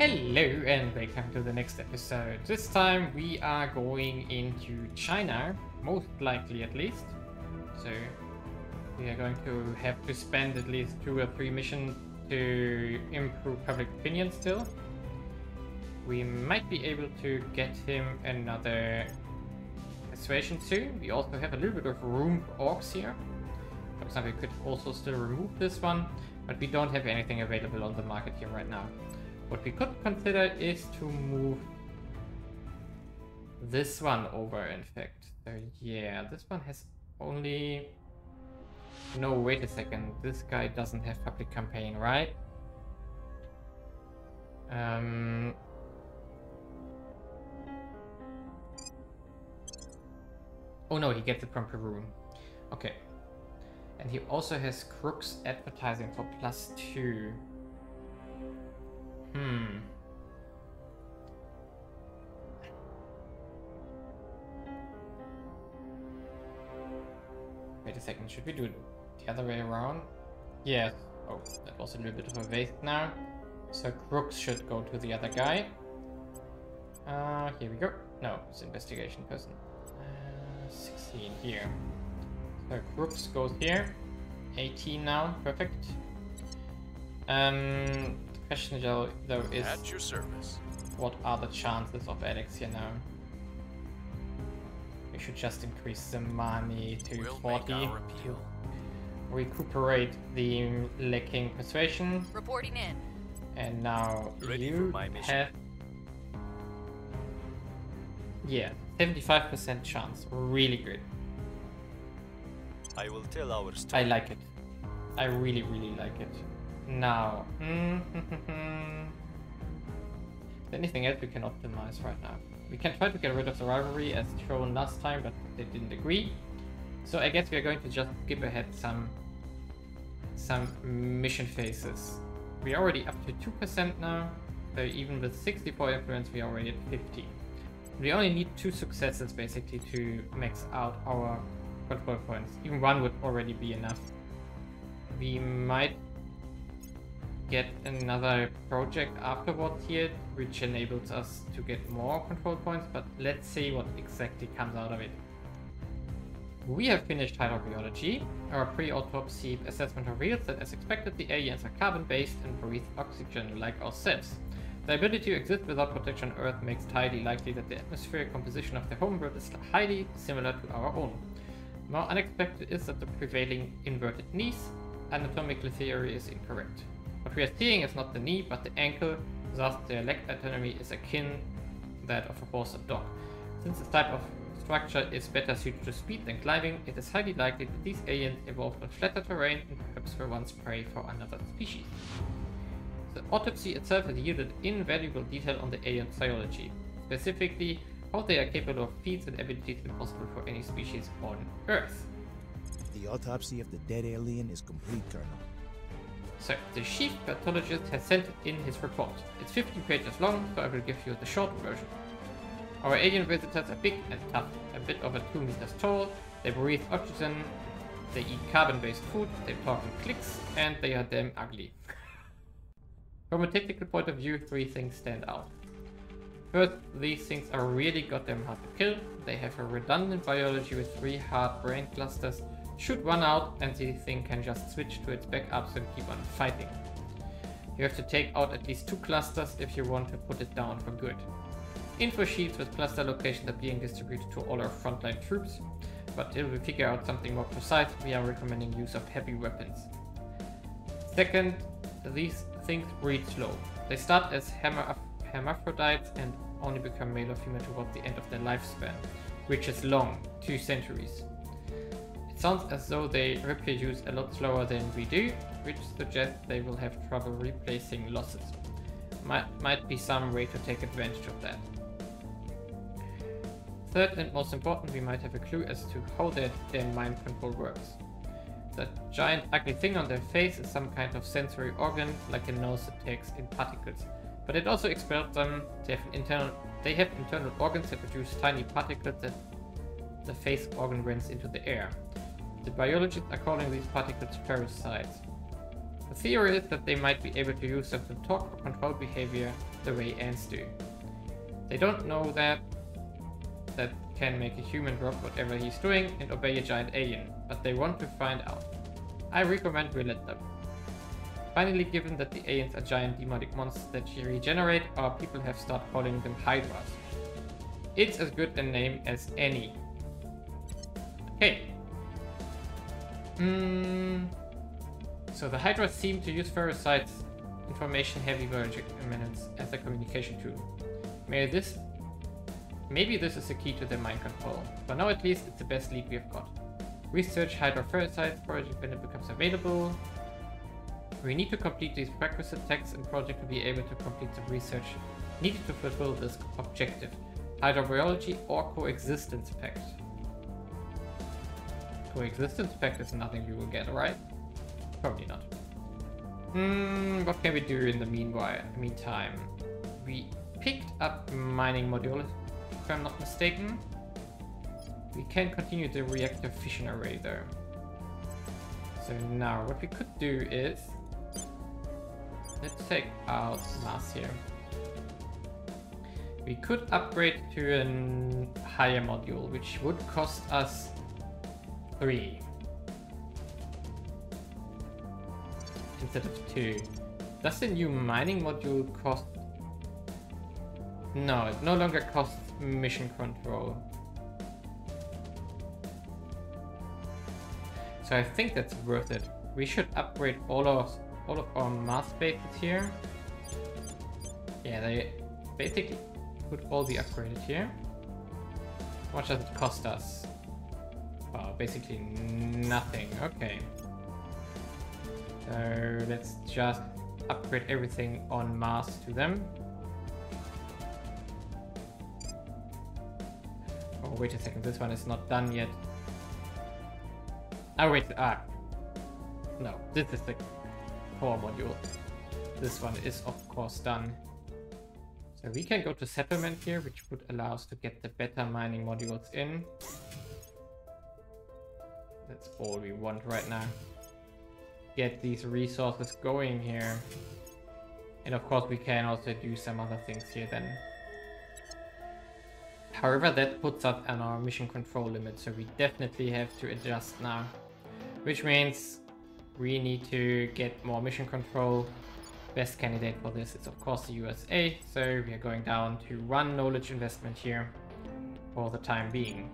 Hello and welcome to the next episode. This time we are going into China, most likely at least. So we are going to have to spend at least two or three missions to improve public opinion still. We might be able to get him another persuasion soon. We also have a little bit of room for orgs here. For example, we could also still remove this one, but we don't have anything available on the market here right now. What we could consider is to move this one over, in fact. So yeah, this one has only... No, wait a second. This guy doesn't have public campaign, right? Um... Oh no, he gets it from Peru. Okay. And he also has Crooks advertising for plus two. Hmm. Wait a second, should we do it the other way around? Yes. Oh, that was a little bit of a waste now. So Crooks should go to the other guy. Uh, here we go. No, it's investigation person. Uh, 16 here. So Crooks goes here. 18 now, perfect. Um, question though, though is At your service. what are the chances of Alex you know? We should just increase the money to We'll 40 make our appeal. to recuperate the lacking persuasion. Reporting in. And now Ready you my mission. have yeah, 75% chance. Really good. I will tell our story. I like it. I really, really like it. Now, mm, anything else we can optimize right now? We can try to get rid of the rivalry as shown last time, but they didn't agree. So I guess we are going to just skip ahead some some mission phases. We're already up to 2% now, so even with 64 influence we are already at 50. We only need two successes basically to max out our control points. Even one would already be enough. We might get another project afterwards here, which enables us to get more control points, but let's see what exactly comes out of it. We have finished Hydra biology. Our pre-autopsy assessment reveals that as expected the aliens are carbon-based and breathe oxygen like ourselves. The ability to exist without protection on Earth makes it highly likely that the atmospheric composition of the homeworld is highly similar to our own. More unexpected is that the prevailing inverted knees anatomical theory is incorrect. What we are seeing is not the knee, but the ankle, thus the leg anatomy is akin that of a horse or dog. Since this type of structure is better suited to speed than climbing, it is highly likely that these aliens evolved on flatter terrain and perhaps were once prey for another species. The autopsy itself has yielded invaluable detail on the alien biology, specifically how they are capable of feats and abilities impossible for any species on Earth. The autopsy of the dead alien is complete, Colonel. So, the chief pathologist has sent in his report. It's 15 pages long, so I will give you the short version. Our alien visitors are big and tough, a bit over 2 meters tall, they breathe oxygen, they eat carbon-based food, they talk in clicks, and they are damn ugly. From a technical point of view, three things stand out. First, these things are really goddamn hard to kill. They have a redundant biology with three hard brain clusters, shoot run out, and the thing can just switch to its backups and keep on fighting. You have to take out at least two clusters if you want to put it down for good. Info sheets with cluster locations are being distributed to all our frontline troops, but till we figure out something more precise, we are recommending use of heavy weapons. Second, these things breed slow. They start as herma- hermaphrodites and only become male or female towards the end of their lifespan, which is long, two centuries. Sounds as though they reproduce a lot slower than we do, which suggests they will have trouble replacing losses. Might, might be some way to take advantage of that. Third and most important, we might have a clue as to how their, their mind control works. That giant ugly thing on their face is some kind of sensory organ, like a nose that takes in particles. But it also expels them. They have internal they have internal organs that produce tiny particles that the face organ rents into the air. The biologists are calling these particles parasites. The theory is that they might be able to use them to talk or control behavior the way ants do. They don't know that that can make a human drop whatever he's doing and obey a giant alien, but they want to find out. I recommend we let them. Finally, given that the aliens are giant demonic monsters that regenerate, our people have started calling them Hydras. It's as good a name as any. Okay. Hmm. So the Hydras seem to use Ferricide's information-heavy minutes as a communication tool. May this Maybe this is the key to their mind control. For now at least, it's the best lead we've got. Research Hydroferricide project when it becomes available. We need to complete these prerequisite texts and project to be able to complete the research needed to fulfill this objective. Hydra Biology or Coexistence Pact. Coexistence Pact is nothing we will get, right? Probably not. Hmm, what can we do in the meanwhile, meantime? We picked up mining module if I'm not mistaken. We can continue the reactor fission array though. So now what we could do is let's take out mass here. We could upgrade to a higher module, which would cost us three instead of two. Does the new mining module cost? No, it no longer costs mission control. So I think that's worth it. We should upgrade all of all of our Mars bases here. Yeah, they basically could all be upgraded here. Much does it cost us? Well, basically nothing. Okay. So let's just upgrade everything on Mars to them. Oh, wait a second, this one is not done yet. Oh, wait, ah. No, this is the core module. This one is, of course, done. So we can go to settlement here, which would allow us to get the better mining modules in. That's all we want right now. Get these resources going here. And of course we can also do some other things here then. However, that puts us on our mission control limit, so we definitely have to adjust now. Which means we need to get more mission control. Best candidate for this is of course the USA, so we are going down to one knowledge investment here for the time being.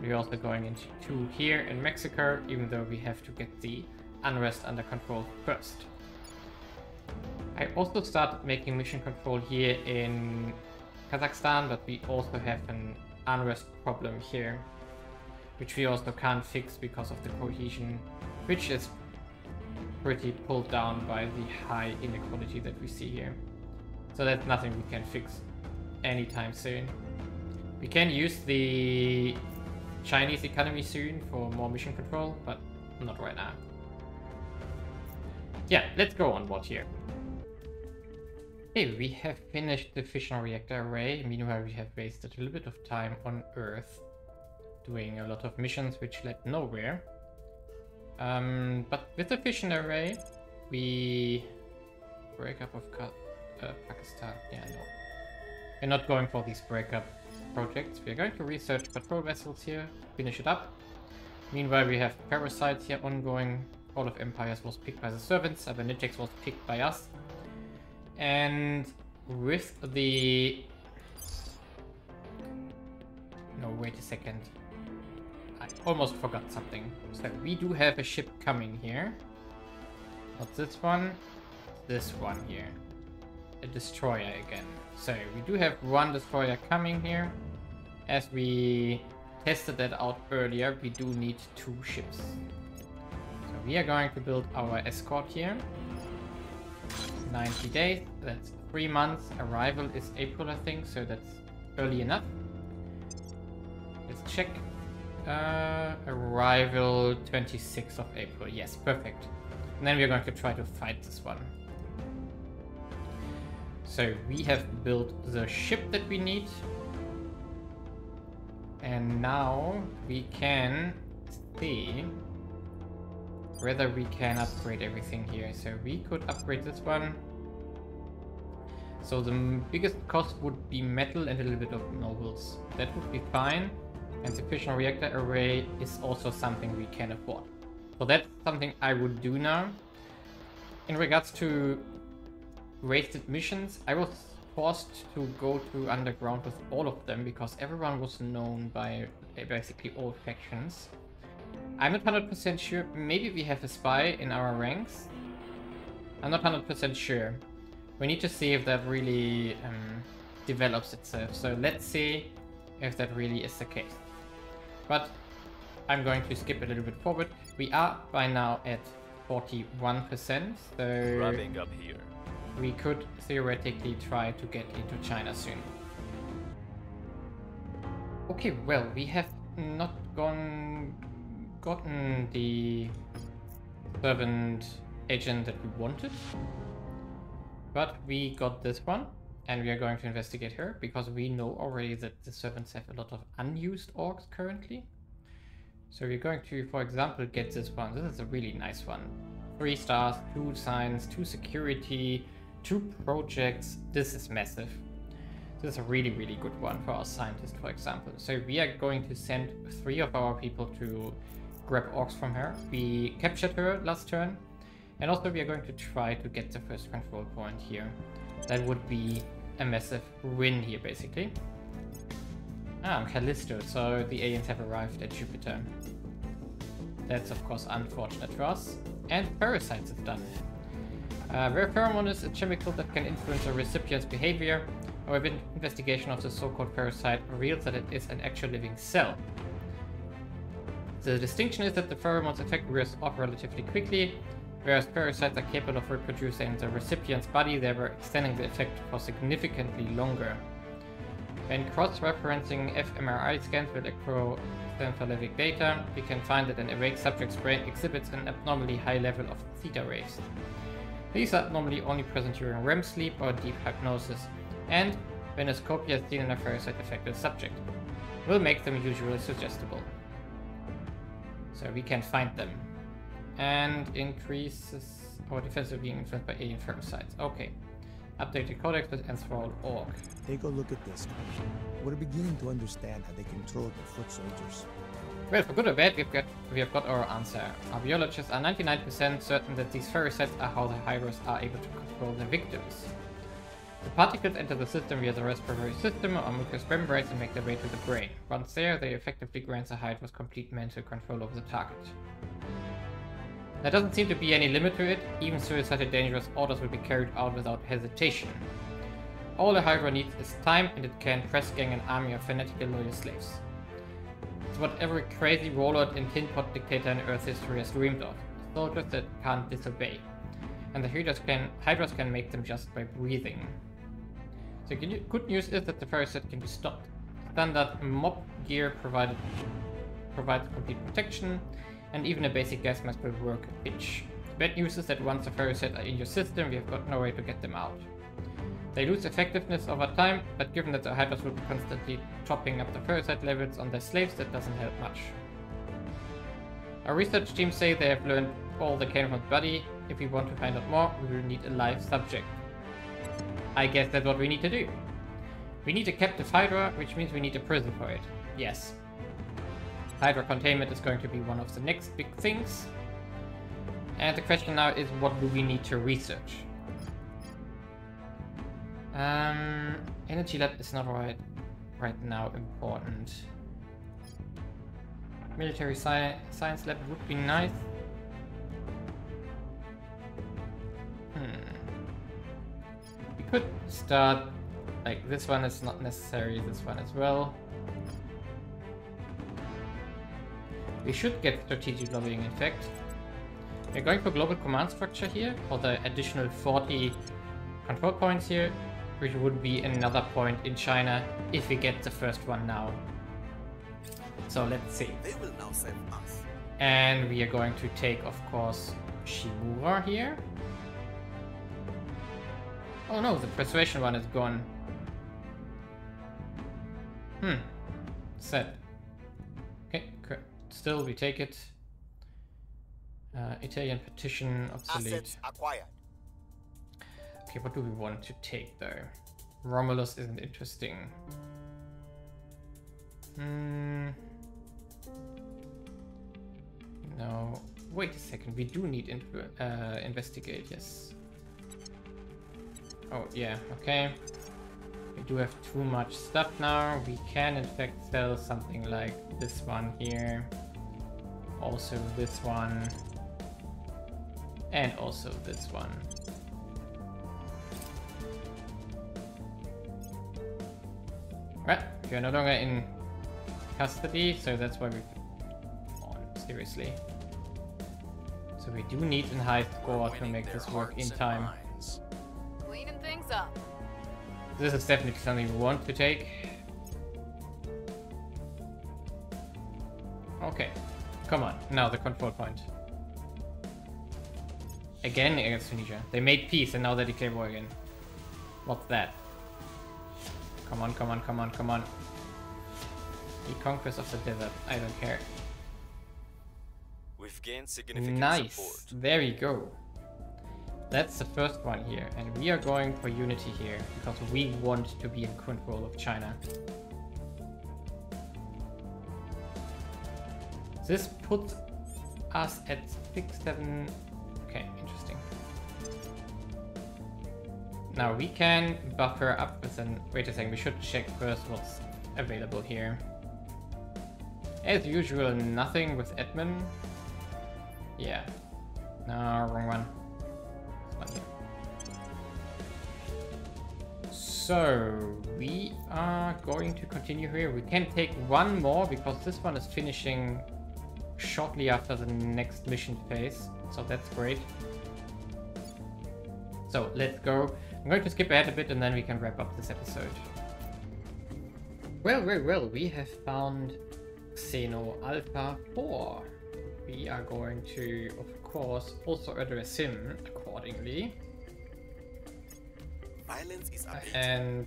We're also going into two here in Mexico, even though we have to get the unrest under control first. I also started making mission control here in Kazakhstan, but we also have an unrest problem here, which we also can't fix because of the cohesion, which is pretty pulled down by the high inequality that we see here. So that's nothing we can fix anytime soon. We can use the Chinese economy soon for more mission control, but not right now. Yeah, let's go on board here. Okay, we have finished the fission reactor array. Meanwhile, we have wasted a little bit of time on Earth doing a lot of missions which led nowhere. Um, but with the fission array, we break up of uh, Pakistan. Yeah, no. We're not going for these breakup projects. We're going to research patrol vessels here, finish it up. Meanwhile, we have parasites here ongoing. Fall of Empires was picked by the servants. Cybernetics was picked by us. And with the... No, wait a second. I almost forgot something. So we do have a ship coming here. Not this one, this one here. A destroyer again. So we do have one destroyer coming here. As we tested that out earlier, we do need two ships. So we are going to build our escort here. 90 days. That's three months. Arrival is April, I think, so that's early enough. Let's check. Uh, arrival 26th of April. Yes, perfect. And then we're going to try to fight this one. So we have built the ship that we need. And now we can see whether we can upgrade everything here. So we could upgrade this one. So the biggest cost would be metal and a little bit of nobles. That would be fine. And the sufficient reactor array is also something we can afford. So that's something I would do now. In regards to wasted missions, I was forced to go to underground with all of them because everyone was known by basically all factions. I'm not 100% sure. Maybe we have a spy in our ranks. I'm not 100% sure. We need to see if that really um, develops itself. So let's see if that really is the case. But I'm going to skip a little bit forward. We are by now at 41%. So Wrapping up here. We could theoretically try to get into China soon. Okay, well, we have not gone gotten the servant agent that we wanted, but we got this one, and we are going to investigate her because we know already that the servants have a lot of unused orgs currently. So we're going to, for example, get this one. This is a really nice one. Three stars, two signs, two security, two projects. This is massive. This is a really, really good one for our scientist, for example. So we are going to send three of our people to grab orgs from her. We captured her last turn. And also we are going to try to get the first control point here. That would be a massive win here, basically. Ah, I'm Callisto, so the aliens have arrived at Jupiter. That's of course unfortunate for us. And parasites have done. Uh, rare pheromone is a chemical that can influence a recipient's behavior. However, investigation of the so-called parasite reveals that it is an actual living cell. The distinction is that the pheromone's effect wears off relatively quickly, whereas parasites are capable of reproducing in the recipient's body, thereby extending the effect for significantly longer. When cross-referencing fMRI scans with electroencephalotic data, we can find that an awake subject's brain exhibits an abnormally high level of theta waves. These are normally only present during REM sleep or deep hypnosis, and when a scopia is seen in a parasite-affected subject, will make them usually suggestible. So we can find them. And increases our defense of being influenced by alien parasites. Okay. Updated codex with enthralled orc. Take a look at this. We're beginning to understand how they control the foot soldiers. Well, for good or bad, we've got we have got our answer. Our biologists are 99% certain that these parasites are how the Hydras are able to control their victims. The particles enter the system via the respiratory system or mucous membranes and make their way to the brain. Once there, they effectively grant the Hydras complete mental control over the target. There doesn't seem to be any limit to it, even suicidal dangerous orders will be carried out without hesitation. All the Hydra needs is time and it can press gang an army of fanatically loyal slaves. It's what every crazy warlord and tin pot dictator in Earth history has dreamed of. Soldiers that can't disobey. And the Hydras can, Hydras can make them just by breathing. The good news is that the parasite can be stopped. Standard mob gear provided provides complete protection, and even a basic gas mask will work a pinch. The bad news is that once the parasites are in your system, we have got no way to get them out. They lose effectiveness over time, but given that the Hydras will be constantly topping up the parasite levels on their slaves, that doesn't help much. Our research team say they have learned all they can from the body. If we want to find out more, we will need a live subject. I guess that's what we need to do. We need a captive Hydra, which means we need a prison for it. Yes. Hydra containment is going to be one of the next big things. And the question now is what do we need to research? Um, energy lab is not right right now important. Military sci science lab would be nice. Hmm. We could start like this one is not necessary, this one as well. We should get strategic lobbying in fact. We're going for global command structure here for the additional 40 control points here, which would be another point in China if we get the first one now. So let's see. They will now save us. And we are going to take, of course, Shimura here. Oh no, the persuasion one is gone. Hmm. Set. Okay, still we take it. Uh, Italian petition obsolete. Assets acquired. Okay, what do we want to take though? Romulus isn't interesting. Hmm. No. Wait a second. We do need influ uh, investigate. Yes. Oh yeah. Okay. We do have too much stuff now. We can in fact sell something like this one here. Also this one. And also this one. Right, you're no longer in custody, so that's why we... Oh, seriously. So we do need a high score to Winning make this work in time. Cleaning things up. This is definitely something we want to take. Okay, come on, now the control point. Again against Tunisia. They made peace and now they declare war again. What's that? Come on, come on, come on, come on. The conquest of the desert. I don't care. We've gained significant Nice. support. There we go. That's the first one here. And we are going for unity here because we want to be in control of China. This puts us at 6, 7... Now we can buffer up with an... Wait a second, we should check first what's available here. As usual, nothing with admin. Yeah. No, wrong one. One. So, we are going to continue here. We can take one more because this one is finishing shortly after the next mission phase. So that's great. So, let's go. I'm going to skip ahead a bit and then we can wrap up this episode. Well, well, well, we have found Xeno Alpha 4. We are going to, of course, also address him accordingly. Violence is abating. And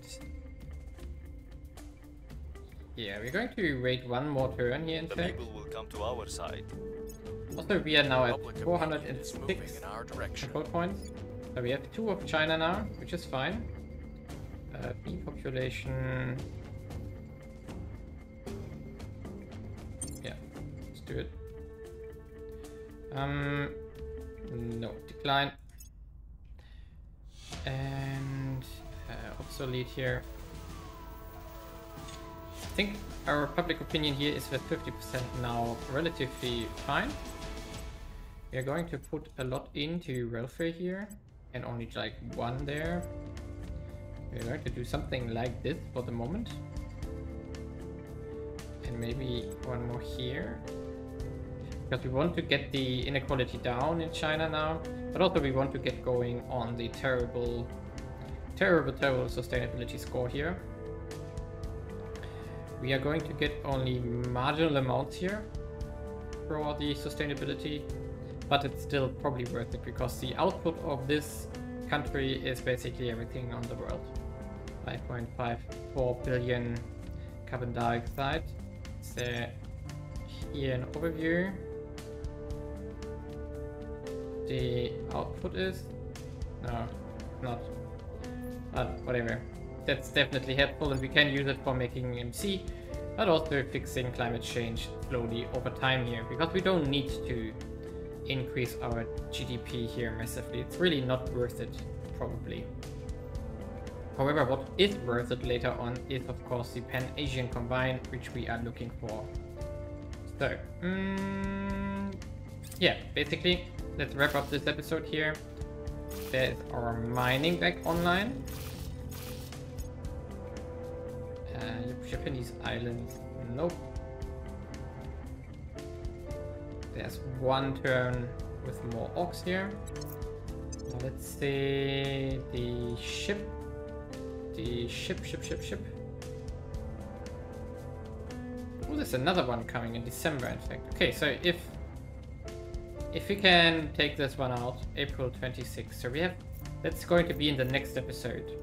yeah, we're going to wait one more turn here in the fact. people will come to our side. Also, we are now at Public opinion is moving 406 in our direction. control points. So we have two of China now, which is fine. Uh, bee population. Yeah, let's do it. Um, no, decline. And uh, obsolete here. I think our public opinion here is that 50% now relatively fine. We are going to put a lot into welfare here and only like one there. We're going to do something like this for the moment. And maybe one more here. Because we want to get the inequality down in China now, but also we want to get going on the terrible, terrible, terrible sustainability score here. We are going to get only marginal amounts here for all the sustainability, but it's still probably worth it because the output of this country is basically everything on the world. 5.54 billion carbon dioxide. So here an overview. The output is no, not. But whatever. That's definitely helpful and we can use it for making MC, but also fixing climate change slowly over time here because we don't need to increase our GDP here massively. It's really not worth it, probably. However, what is worth it later on is of course the Pan-Asian Combine, which we are looking for. So, mm, yeah, basically, let's wrap up this episode here. There's our mining back online. Uh, Japanese islands, nope. There's one turn with more orgs here. Now let's see the ship. The ship, ship, ship, ship. Oh, there's another one coming in December, in fact. Okay, so if if we can take this one out, April 26th. So we have that's going to be in the next episode.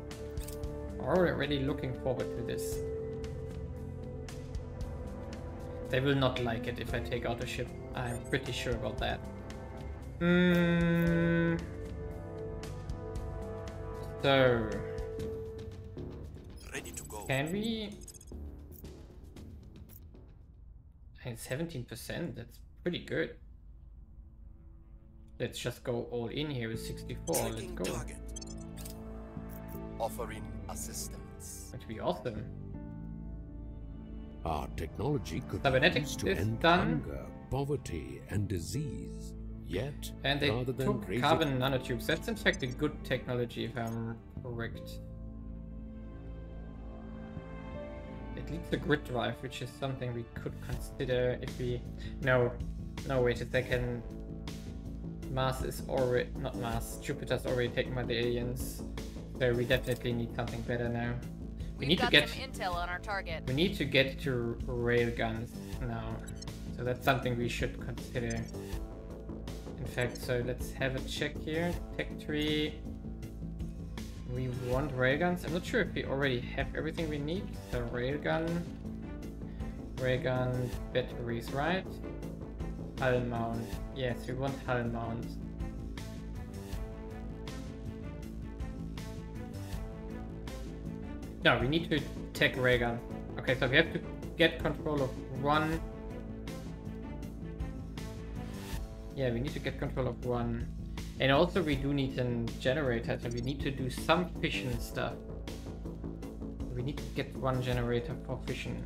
Already looking forward to this. They will not like it if I take out a ship. I'm pretty sure about that. Mm. So, Ready to go. can we? And 17%, that's pretty good. Let's just go all in here with 64. Let's go. target. Offering assistance. Going to be awesome. Our technology could be Cybernetics to is end done. hunger, poverty, and disease. Yet, And they rather than took raising carbon nanotubes. That's in fact a good technology if I'm correct. It leads to grid drive, which is something we could consider if we... No, no, wait a second. Mars is already... not Mars, Jupiter's already taken by the aliens. So we definitely need something better now. We We've need to get... some intel on our target. We need to get to railguns now. So that's something we should consider. In fact, so let's have a check here. Tech tree. We want railguns. I'm not sure if we already have everything we need. So railgun. Railgun batteries, right? Hull mount. Yes, we want hull mount. No, we need to take Raygun. Okay, so we have to get control of one. Yeah, we need to get control of one. And also we do need a generator, so we need to do some fission stuff. We need to get one generator for fission.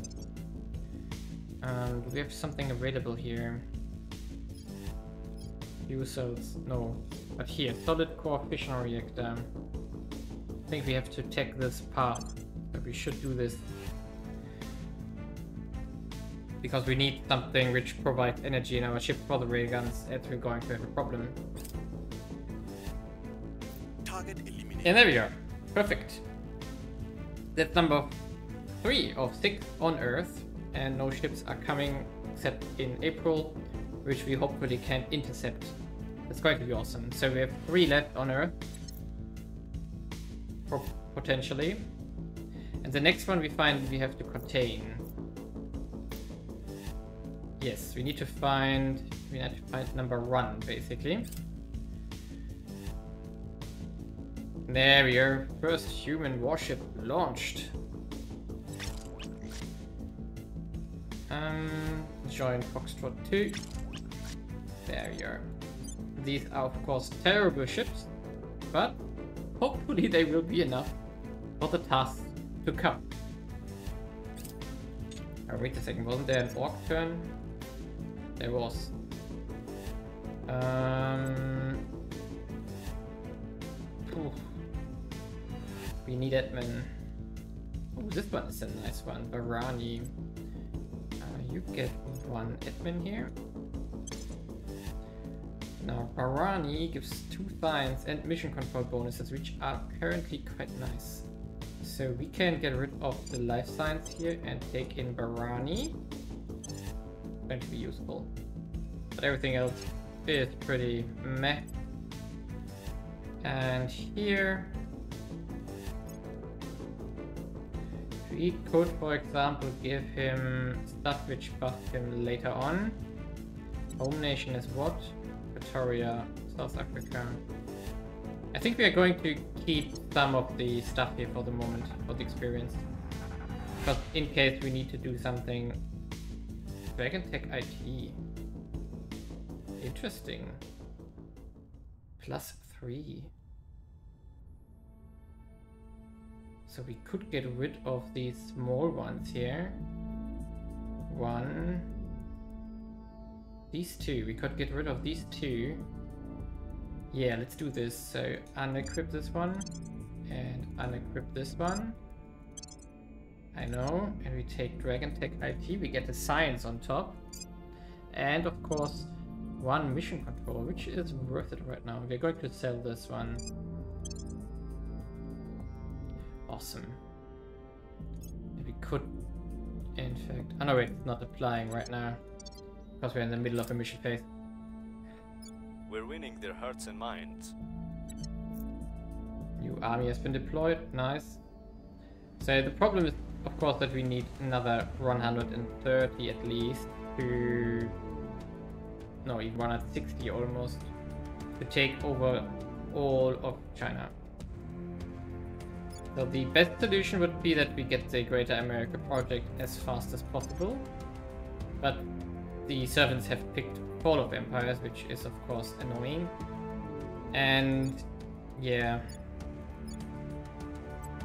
Um, do we have something available here? Fuel cells, no. But here, solid core fission reactor. I think we have to take this path, but we should do this. Because we need something which provides energy in our ship for the railguns, as we're going to have a problem. Target eliminated. And there we go. Perfect. That's number three of six on Earth, and no ships are coming except in April, which we hopefully can intercept. That's going to be awesome. So we have three left on Earth, potentially, and the next one we find we have to contain. Yes, we need to find we need to find number one basically. There we are. First human warship launched. Um, join Foxtrot 2. There we are. These are of course terrible ships, but hopefully they will be enough for the task to come. Oh, wait a second, wasn't there an org turn? There was. Um. We need admin. Oh, this one is a nice one. Barani. Uh, you get one admin here. Now, Barani gives two signs and mission control bonuses, which are currently quite nice. So we can get rid of the life science here and take in Barani. Going to be useful. But everything else is pretty meh. And here we could, for example, give him stuff which buffs him later on. Home nation is what? Pretoria, South Africa. I think we are going to keep some of the stuff here for the moment, for the experience. Because in case we need to do something... Dragon Tech IT. Interesting. Plus three. So we could get rid of these small ones here. One. These two. We could get rid of these two. Yeah, let's do this. So unequip this one and unequip this one. I know. And we take Dragon Tech IT. We get the science on top. And of course, one mission control, which is worth it right now. We're going to sell this one. Awesome. We could, in fact... Oh no, wait, it's not applying right now. Because we're in the middle of a mission phase. We're winning their hearts and minds. New army has been deployed, nice. So the problem is, of course, that we need another 130 at least to... No, even 160 almost. to take over all of China. So the best solution would be that we get the Greater America project as fast as possible. But the servants have picked Fall of Empires, which is of course annoying. And yeah.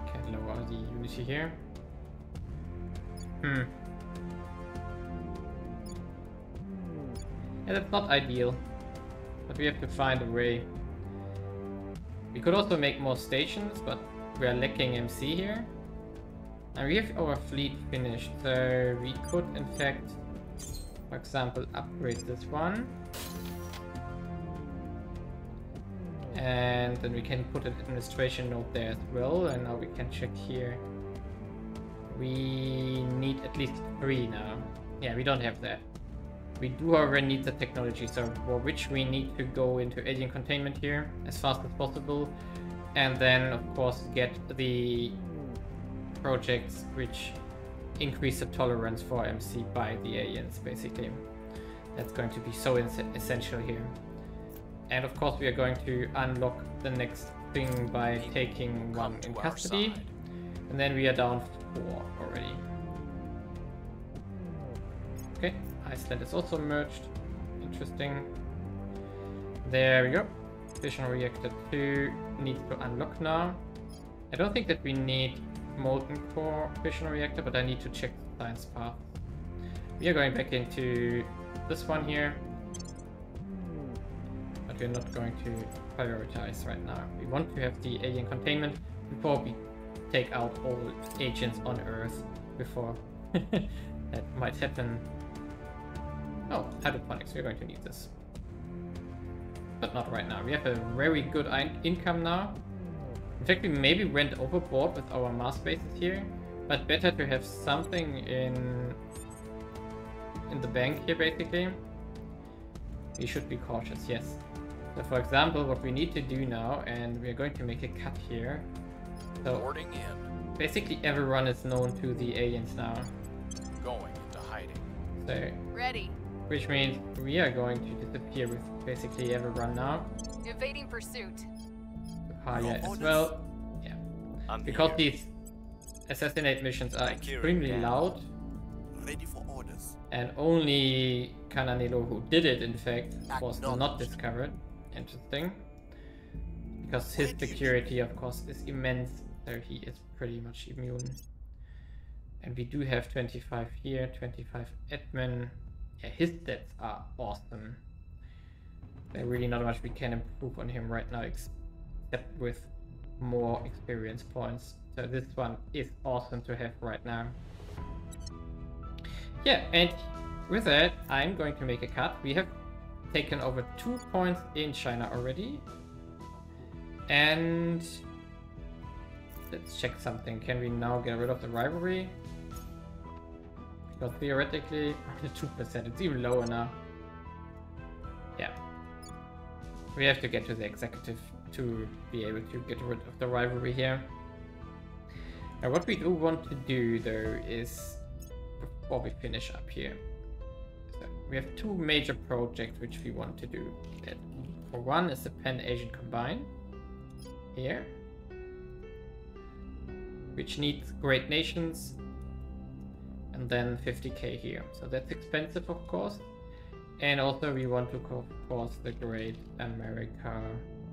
Can lower the unity here. Hmm. Yeah, that's not ideal. But we have to find a way. We could also make more stations, but we are lacking MC here. And we have our fleet finished, so we could in fact, for example, upgrade this one. And then we can put an administration node there as well, and now we can check here. We need at least three now. Yeah, we don't have that. We do already need the technology, so for which we need to go into alien containment here as fast as possible. And then, of course, get the projects which increase the tolerance for MC by the aliens, basically. That's going to be so essential here. And of course, we are going to unlock the next thing by taking one in custody. And then we are down already. Okay, Iceland is also merged. Interesting. There we go. Fission reactor 2 needs to unlock now. I don't think that we need molten core fission reactor, but I need to check the science path. We are going back into this one here. But we're not going to prioritize right now. We want to have the alien containment before we take out all agents on Earth before that might happen. Oh, hydroponics, we're going to need this. But not right now. We have a very good income now. In fact, we maybe went overboard with our Mars bases here, but better to have something in in the bank here, basically. We should be cautious, yes. So for example, what we need to do now, and we're going to make a cut here, so Boarding in. basically everyone is known to the aliens now. Going into hiding. So Ready. which means we are going to disappear with basically everyone now. Evading pursuit. Ah, Haya as well. Yeah. I'm Because here. these assassinate missions are Thank extremely Rick. loud Ready for orders. and only Kananilo who did it in fact was not discovered. Interesting. Because his security of course is immense, so he is pretty much immune. And we do have 25 here, 25 admin. Yeah, his stats are awesome. There's really not much we can improve on him right now except with more experience points. So this one is awesome to have right now. Yeah, and with that, I'm going to make a cut. We have taken over two points in China already. And let's check something. Can we now get rid of the rivalry? Because theoretically, the 2%, it's even lower now. Yeah. We have to get to the executive to be able to get rid of the rivalry here. Now what we do want to do though is, before we finish up here, so we have two major projects which we want to do. For one is the Pan-Asian Combine, here, which needs great nations, and then 50k here. So that's expensive of course. And also we want to of course the Great America,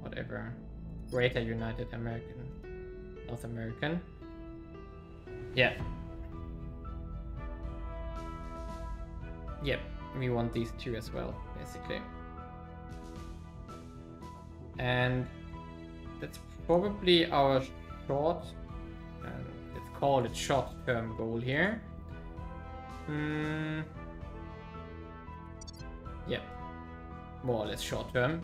whatever, Greater United American, North American. Yeah. Yep, we want these two as well, basically. And that's probably our short, um, let's call it short-term goal here. Hmm. Yeah, more or less short-term.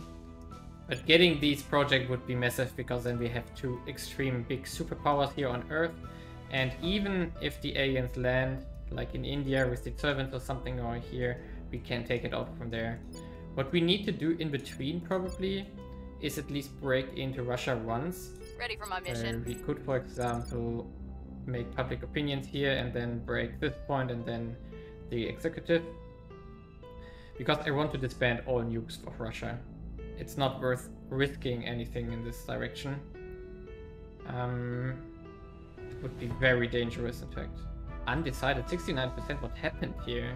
But getting these projects would be massive because then we have two extreme big superpowers here on Earth. And even if the aliens land, like in India with the servants or something, or here, we can take it out from there. What we need to do in between probably is at least break into Russia once. Ready for my mission. we could, for example, make public opinions here and then break this point and then the executive. Because I want to disband all nukes of Russia. it's not worth risking anything in this direction. Um, it would be very dangerous, in fact. Undecided, 69%. What happened here?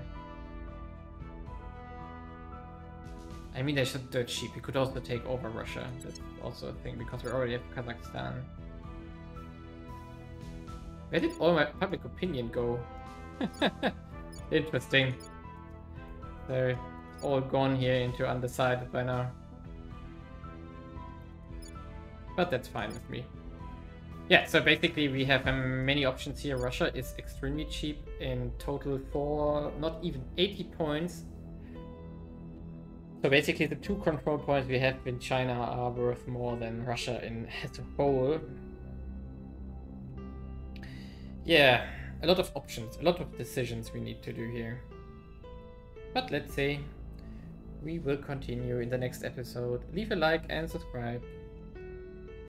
I mean, they should dirt cheap. We could also take over Russia. That's also a thing because we already have Kazakhstan. Where did all my public opinion go? Interesting. They're all gone here into undecided by now. But that's fine with me. Yeah, so basically we have um, many options here. Russia is extremely cheap in total for not even 80 points. So basically the two control points we have in China are worth more than Russia in as a whole. Yeah, a lot of options, a lot of decisions we need to do here. But let's say we will continue in the next episode. Leave a like and subscribe.